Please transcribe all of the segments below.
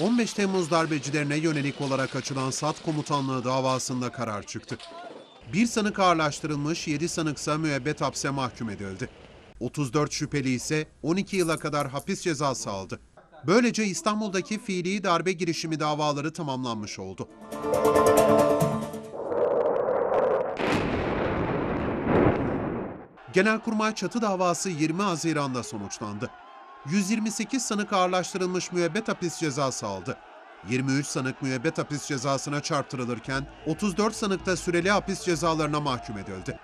15 Temmuz darbecilerine yönelik olarak açılan SAT komutanlığı davasında karar çıktı. Bir sanık ağırlaştırılmış, 7 sanıksa müebbet hapse mahkum edildi. 34 şüpheli ise 12 yıla kadar hapis cezası aldı. Böylece İstanbul'daki fiili darbe girişimi davaları tamamlanmış oldu. Genelkurmay çatı davası 20 Haziran'da sonuçlandı. 128 sanık ağırlaştırılmış müebbet hapis cezası aldı. 23 sanık müebbet hapis cezasına çarptırılırken 34 sanık da süreli hapis cezalarına mahkum edildi.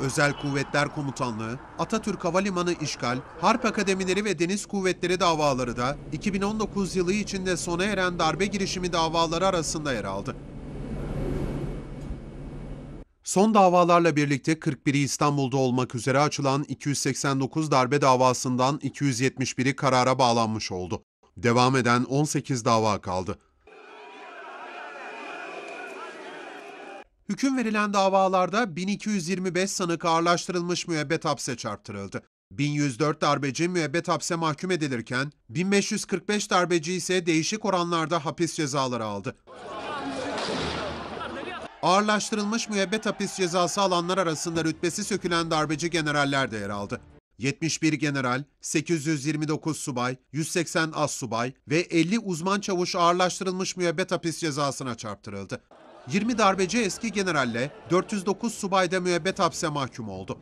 Özel Kuvvetler Komutanlığı, Atatürk Havalimanı işgal, Harp Akademileri ve Deniz Kuvvetleri davaları da 2019 yılı içinde sona eren darbe girişimi davaları arasında yer aldı. Son davalarla birlikte 41'i İstanbul'da olmak üzere açılan 289 darbe davasından 271'i karara bağlanmış oldu. Devam eden 18 dava kaldı. Hüküm verilen davalarda 1225 sanık ağırlaştırılmış müebbet hapse çarptırıldı. 1104 darbeci müebbet hapse mahkum edilirken 1545 darbeci ise değişik oranlarda hapis cezaları aldı. Ağırlaştırılmış müebbet hapis cezası alanlar arasında rütbesi sökülen darbeci generaller de yer aldı. 71 general, 829 subay, 180 as subay ve 50 uzman çavuş ağırlaştırılmış müebbet hapis cezasına çarptırıldı. 20 darbeci eski generalle 409 subay da müebbet hapse mahkum oldu.